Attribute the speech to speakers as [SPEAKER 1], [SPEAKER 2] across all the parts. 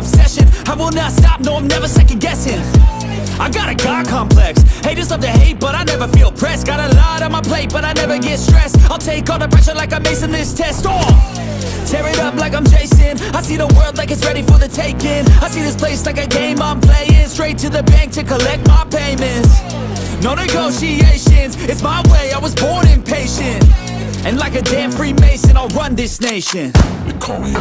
[SPEAKER 1] Obsession. I will not stop, no, I'm never second guessing. I got a God complex. Haters love to hate, but I never feel pressed. Got a lot on my plate, but I never get stressed. I'll take all the pressure like I'm acing this test. Oh! Tear it up like I'm Jason. I see the world like it's ready for the taking. I see this place like a game I'm playing. Straight to the bank to collect my payments. No negotiations, it's my way. I was born impatient. And like a damn Freemason, I'll run this nation.
[SPEAKER 2] They call me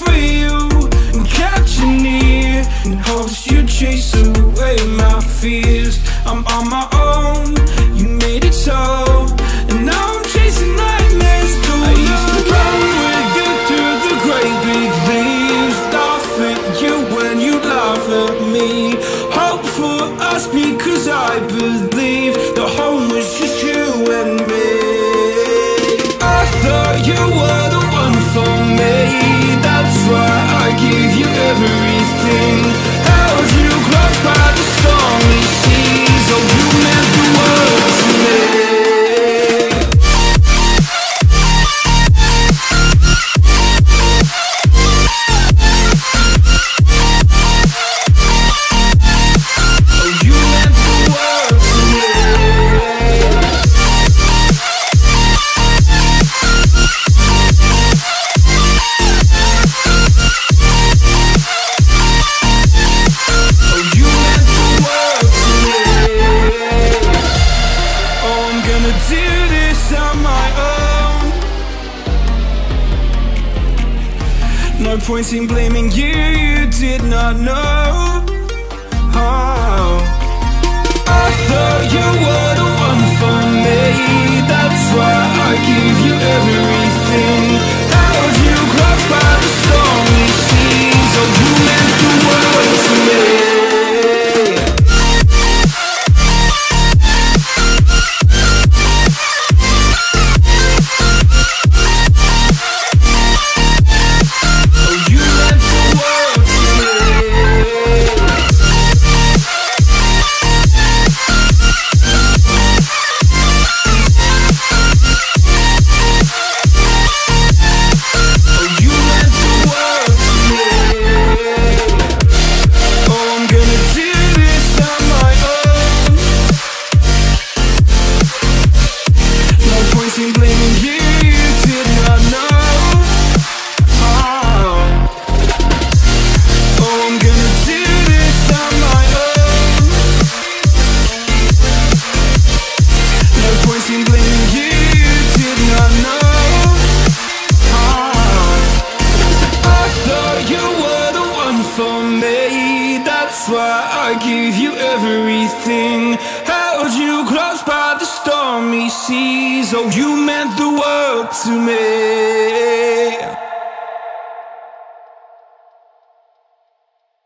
[SPEAKER 2] for you and kept you near in hopes you'd chase away my fears. I'm on my own, you made it so, and now I'm chasing nightmares. Through I used to run with you through the great big leaves, laugh at you when you laugh at me. Hope for us because I believe the home was just you and me. Why I gave you everything. Point in blaming you, you did not know. Oh. I thought you were sees. Oh, you meant the world to me.